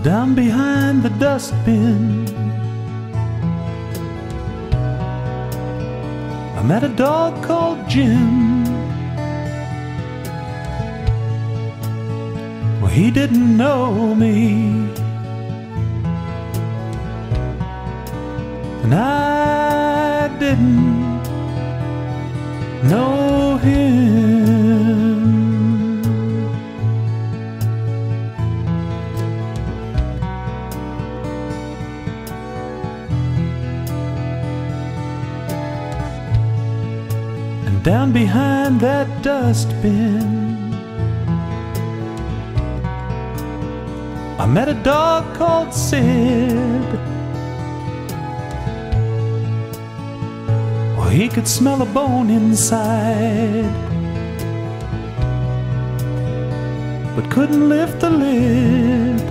Down behind the dustbin, I met a dog called Jim. Well, he didn't know me. And I didn't know down behind that dustbin, I met a dog called Sid. Well, he could smell a bone inside, but couldn't lift the lid.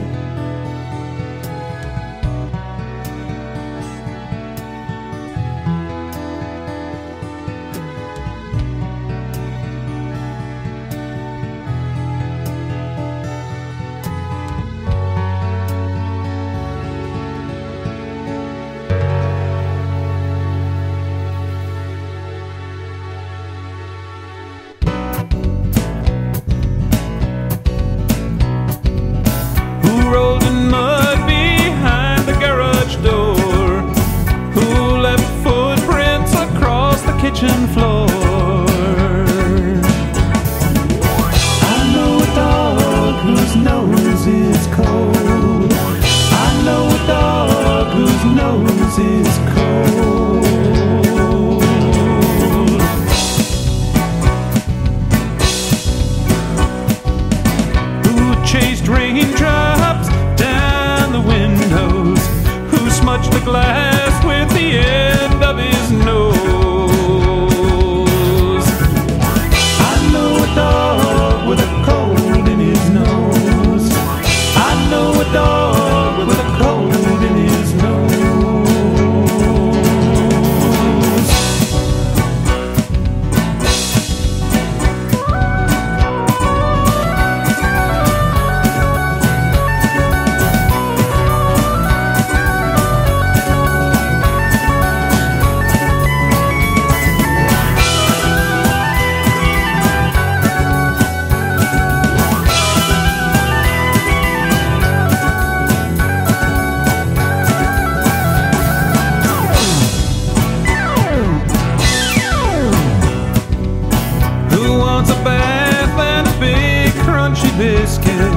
Biscuit?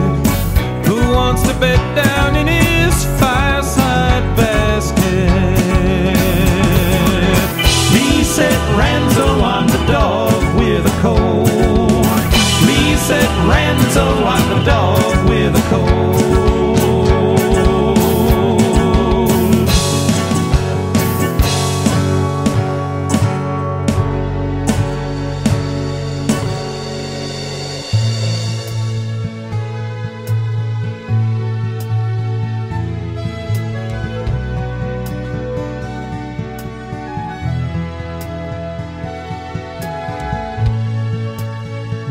Who wants to bed down in his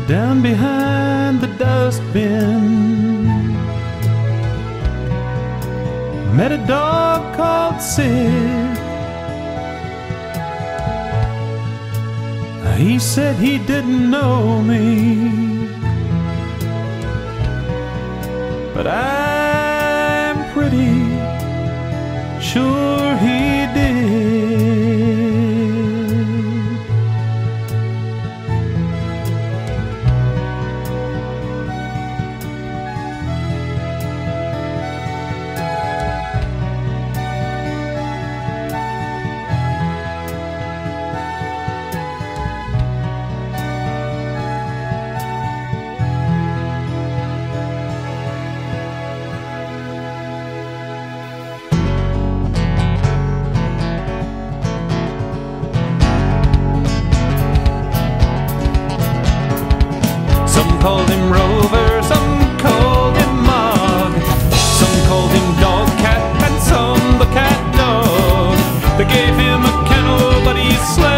down behind the dustbin. Met a dog called Sid. He said he didn't know me, but I'm pretty sure he called him Rover, some called him Mog, some called him Dog Cat, and some the Cat Dog. They gave him a kennel, but he slept.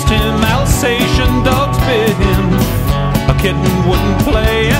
Chased him, Alsatian dogs bit him. A kitten wouldn't play